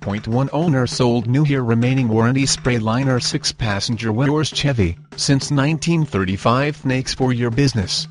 Point 1 owner sold new here remaining warranty spray liner 6 passenger Wehrs Chevy, since 1935 thanks for your business.